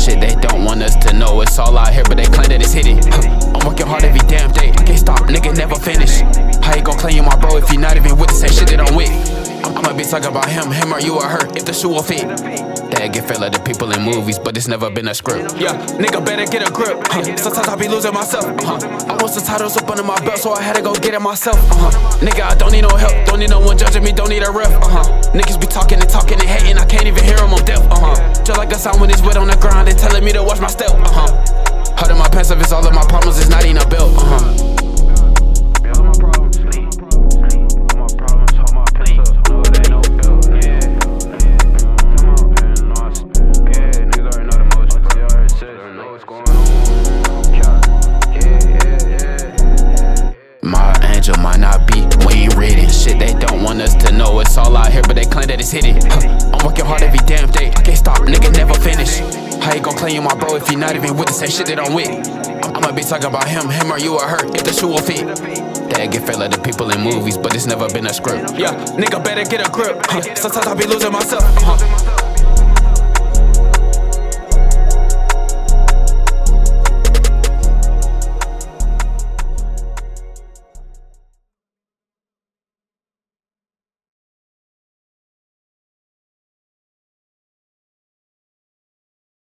Shit, they don't want us to know it's all out here, but they claim that it's hidden. I'm working hard every damn day. Can't stop, nigga, never finish. How you gon' claim you my bro if you not even with the same shit that I'm with? I'ma be talking about him, him or you or her, if the shoe will fit. That get felt like the people in movies, but it's never been a script. Yeah, nigga better get a grip. Huh. Sometimes I be losing myself. Uh-huh. I want some titles up under my belt, so I had to go get it myself. Uh-huh. Nigga, I don't need no help, don't need no one judging me, don't need a ref. Uh-huh. Niggas be talking and talking and hating, I can't even hear them, I'm deaf. Uh-huh. Just like the sound when it's wet on the ground and telling me to watch my step. Uh-huh. Hudding my pants if it's all of my problems, it's not even a belt. All out here, but they claim that it's hidden. Huh. I'm working hard every damn day. I can't stop, nigga, never finish. How you gon' claim you my bro if you not even with the same shit that I'm with? I'ma be talking about him, him or you or her, if the shoe will fit. That get felt like the people in movies, but it's never been a script. Yeah, nigga better get a grip. Huh. Sometimes I be losing myself. Uh -huh.